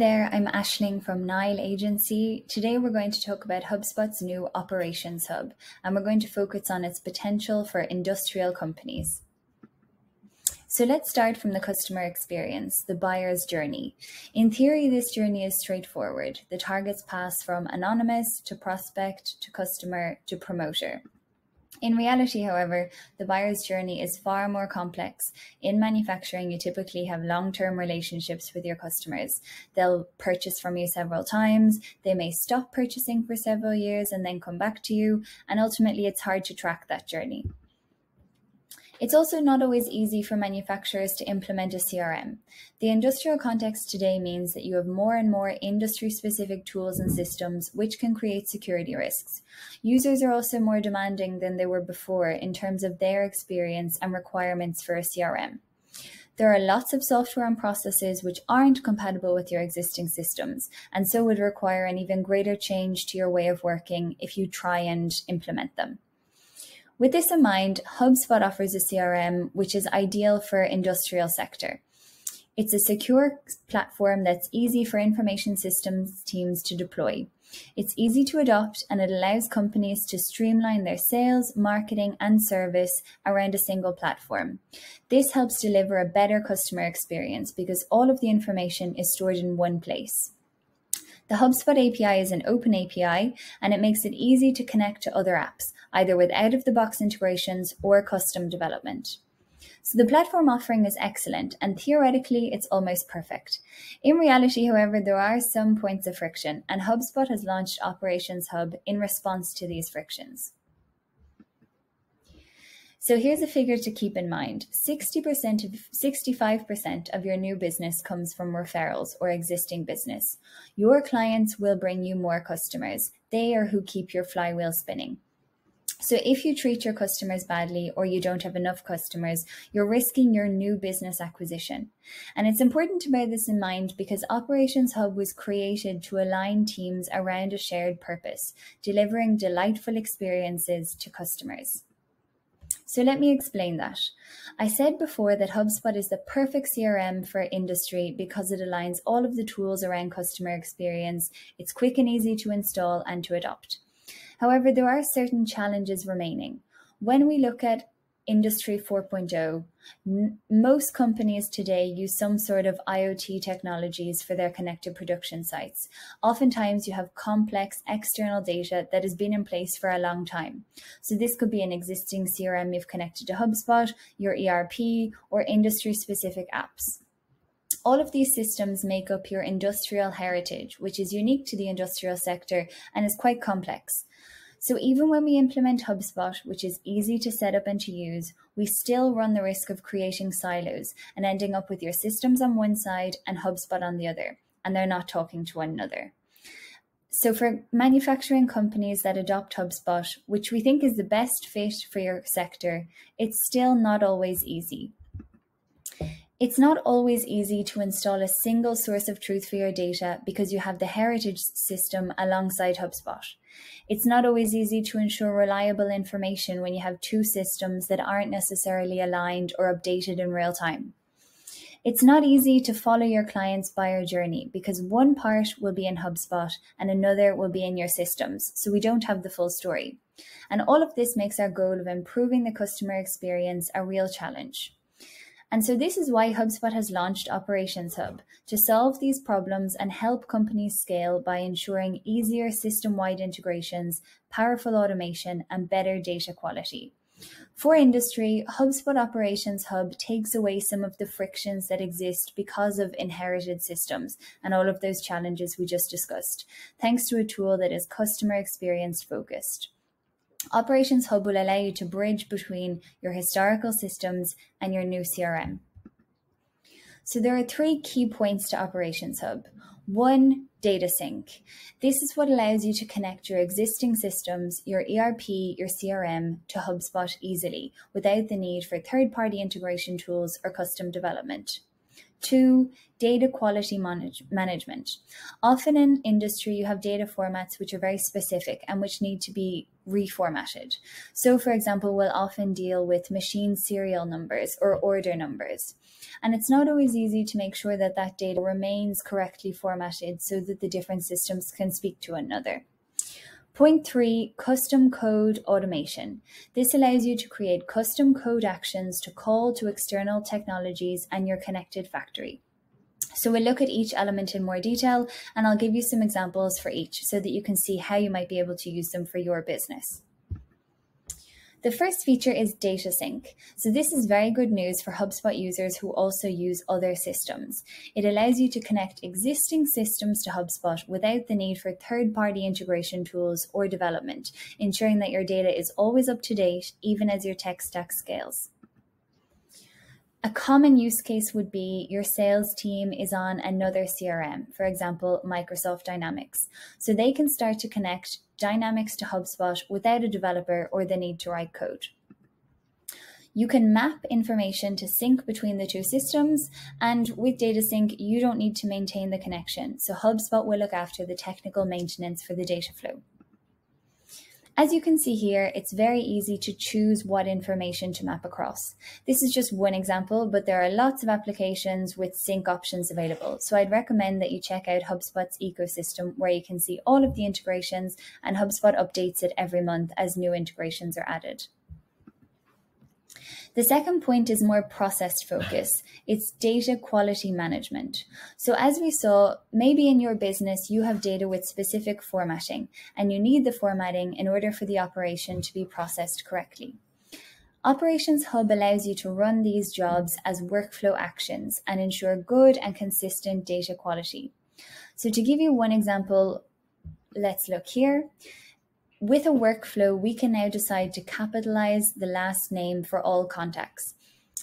there, I'm Ashling from Nile Agency. Today we're going to talk about HubSpot's new Operations Hub, and we're going to focus on its potential for industrial companies. So let's start from the customer experience, the buyer's journey. In theory, this journey is straightforward. The targets pass from anonymous to prospect to customer to promoter. In reality, however, the buyer's journey is far more complex. In manufacturing, you typically have long term relationships with your customers. They'll purchase from you several times, they may stop purchasing for several years and then come back to you, and ultimately, it's hard to track that journey. It's also not always easy for manufacturers to implement a CRM. The industrial context today means that you have more and more industry specific tools and systems which can create security risks. Users are also more demanding than they were before in terms of their experience and requirements for a CRM. There are lots of software and processes which aren't compatible with your existing systems, and so would require an even greater change to your way of working if you try and implement them. With this in mind, HubSpot offers a CRM which is ideal for industrial sector. It's a secure platform that's easy for information systems teams to deploy. It's easy to adopt and it allows companies to streamline their sales, marketing, and service around a single platform. This helps deliver a better customer experience because all of the information is stored in one place. The HubSpot API is an open API and it makes it easy to connect to other apps, either with out of the box integrations or custom development. So the platform offering is excellent and theoretically it's almost perfect. In reality, however, there are some points of friction and HubSpot has launched Operations Hub in response to these frictions. So here's a figure to keep in mind. 60% of 65% of your new business comes from referrals or existing business. Your clients will bring you more customers. They are who keep your flywheel spinning. So if you treat your customers badly or you don't have enough customers, you're risking your new business acquisition. And it's important to bear this in mind because Operations Hub was created to align teams around a shared purpose, delivering delightful experiences to customers. So let me explain that. I said before that HubSpot is the perfect CRM for industry because it aligns all of the tools around customer experience. It's quick and easy to install and to adopt. However, there are certain challenges remaining. When we look at Industry 4.0, most companies today use some sort of IoT technologies for their connected production sites. Oftentimes, you have complex external data that has been in place for a long time. So, this could be an existing CRM you've connected to HubSpot, your ERP, or industry specific apps. All of these systems make up your industrial heritage, which is unique to the industrial sector and is quite complex. So even when we implement HubSpot, which is easy to set up and to use, we still run the risk of creating silos and ending up with your systems on one side and HubSpot on the other, and they're not talking to one another. So, for manufacturing companies that adopt HubSpot, which we think is the best fit for your sector, it's still not always easy. It's not always easy to install a single source of truth for your data because you have the heritage system alongside HubSpot. It's not always easy to ensure reliable information when you have two systems that aren't necessarily aligned or updated in real time. It's not easy to follow your client's buyer journey because one part will be in HubSpot and another will be in your systems, so we don't have the full story. And all of this makes our goal of improving the customer experience a real challenge. And so this is why HubSpot has launched Operations Hub to solve these problems and help companies scale by ensuring easier system-wide integrations, powerful automation, and better data quality. For industry, HubSpot Operations Hub takes away some of the frictions that exist because of inherited systems and all of those challenges we just discussed, thanks to a tool that is customer experience focused. Operations Hub will allow you to bridge between your historical systems and your new CRM. So there are three key points to Operations Hub. One, data sync. This is what allows you to connect your existing systems, your ERP, your CRM to HubSpot easily without the need for third party integration tools or custom development. Two, data quality manage- management. Often in industry, you have data formats which are very specific and which need to be reformatted. So, for example, we'll often deal with machine serial numbers or order numbers. And it's not always easy to make sure that that data remains correctly formatted so that the different systems can speak to another. Point three, custom code automation. This allows you to create custom code actions to call to external technologies and your connected factory. So we'll look at each element in more detail and I'll give you some examples for each so that you can see how you might be able to use them for your business. The first feature is data sync. So this is very good news for HubSpot users who also use other systems. It allows you to connect existing systems to HubSpot without the need for third-party integration tools or development, ensuring that your data is always up to date even as your tech stack scales. A common use case would be your sales team is on another CRM, for example, Microsoft Dynamics. So they can start to connect Dynamics to HubSpot without a developer or the need to write code. You can map information to sync between the two systems, and with data sync, you don't need to maintain the connection. So HubSpot will look after the technical maintenance for the data flow. As you can see here, it's very easy to choose what information to map across. This is just one example, but there are lots of applications with sync options available. So I'd recommend that you check out HubSpot's ecosystem where you can see all of the integrations and HubSpot updates it every month as new integrations are added. The second point is more process focus. It's data quality management. So as we saw, maybe in your business, you have data with specific formatting and you need the formatting in order for the operation to be processed correctly. Operations Hub allows you to run these jobs as workflow actions and ensure good and consistent data quality. So to give you one example, let's look here with a workflow, we can now decide to capitalize the last name for all contacts.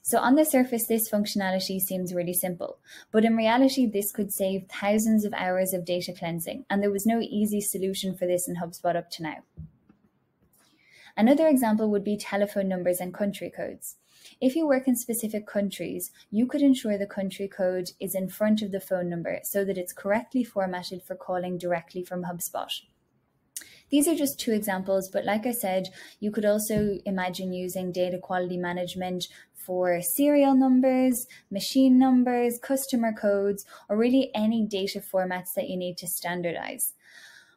So on the surface, this functionality seems really simple, but in reality, this could save thousands of hours of data cleansing, and there was no easy solution for this in HubSpot up to now. Another example would be telephone numbers and country codes. If you work in specific countries, you could ensure the country code is in front of the phone number so that it's correctly formatted for calling directly from HubSpot. These are just two examples, but like I said, you could also imagine using data quality management for serial numbers, machine numbers, customer codes, or really any data formats that you need to standardize.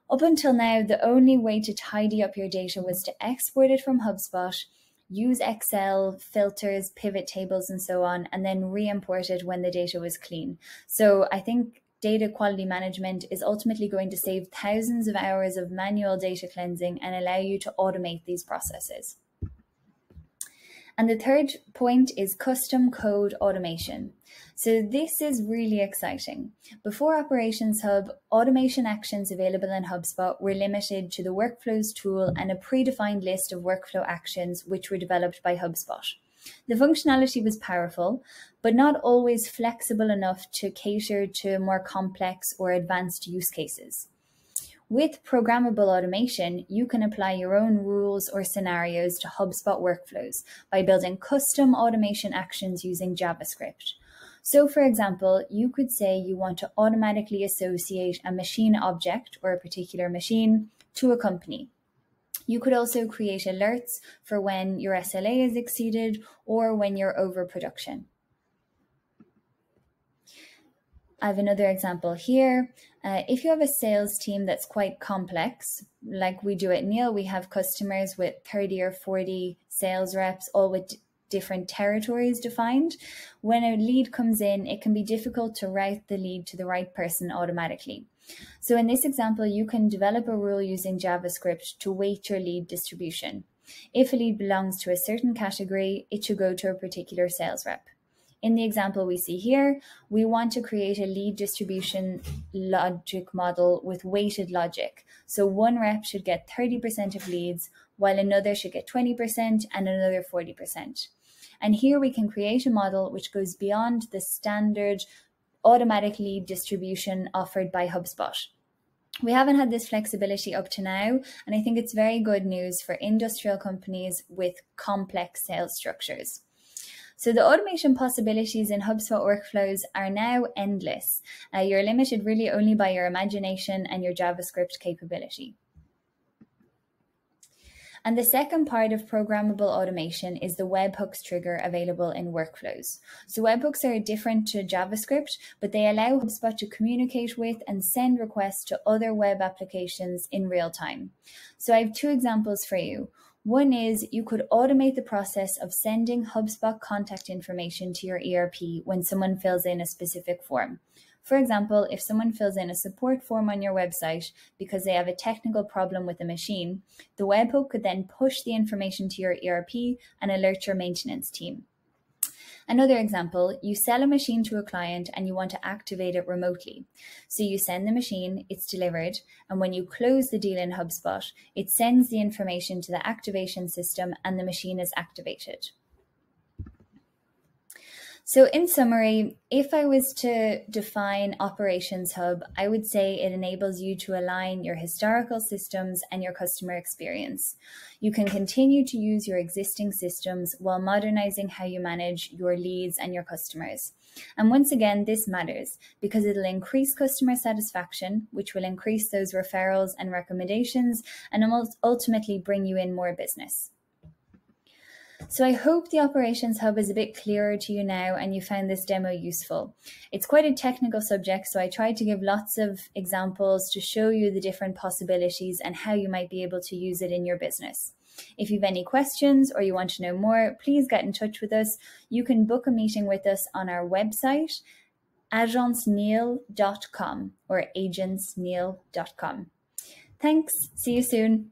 Up until now, the only way to tidy up your data was to export it from HubSpot, use Excel, filters, pivot tables, and so on, and then re import it when the data was clean. So I think data quality management is ultimately going to save thousands of hours of manual data cleansing and allow you to automate these processes. And the third point is custom code automation. So this is really exciting. Before Operations Hub, automation actions available in HubSpot were limited to the Workflows tool and a predefined list of workflow actions which were developed by HubSpot. The functionality was powerful, but not always flexible enough to cater to more complex or advanced use cases. With programmable automation, you can apply your own rules or scenarios to HubSpot workflows by building custom automation actions using JavaScript. So, for example, you could say you want to automatically associate a machine object or a particular machine to a company. You could also create alerts for when your SLA is exceeded or when you're overproduction. I have another example here. Uh, if you have a sales team that's quite complex, like we do at Nile, we have customers with 30 or 40 sales reps, all with different territories defined. When a lead comes in, it can be difficult to route the lead to the right person automatically. So in this example, you can develop a rule using JavaScript to weight your lead distribution. If a lead belongs to a certain category, it should go to a particular sales rep. In the example we see here, we want to create a lead distribution logic model with weighted logic. So one rep should get 30% of leads, while another should get 20% and another 40%. And here we can create a model which goes beyond the standard automatic lead distribution offered by HubSpot. We haven't had this flexibility up to now, and I think it's very good news for industrial companies with complex sales structures. So the automation possibilities in HubSpot workflows are now endless. Uh, you're limited really only by your imagination and your JavaScript capability. And the second part of programmable automation is the webhooks trigger available in workflows. So webhooks are different to JavaScript, but they allow HubSpot to communicate with and send requests to other web applications in real time. So I have two examples for you. One is you could automate the process of sending HubSpot contact information to your ERP when someone fills in a specific form. For example, if someone fills in a support form on your website because they have a technical problem with a machine, the webhook could then push the information to your ERP and alert your maintenance team. Another example, you sell a machine to a client and you want to activate it remotely. So you send the machine, it's delivered, and when you close the deal in HubSpot, it sends the information to the activation system and the machine is activated. So, in summary, if I was to define Operations Hub, I would say it enables you to align your historical systems and your customer experience. You can continue to use your existing systems while modernizing how you manage your leads and your customers. And once again, this matters because it'll increase customer satisfaction, which will increase those referrals and recommendations, and ultimately bring you in more business. So I hope the Operations Hub is a bit clearer to you now and you found this demo useful. It's quite a technical subject, so I tried to give lots of examples to show you the different possibilities and how you might be able to use it in your business. If you have any questions or you want to know more, please get in touch with us. You can book a meeting with us on our website, agencenile.com or agentsneil.com. Thanks. See you soon.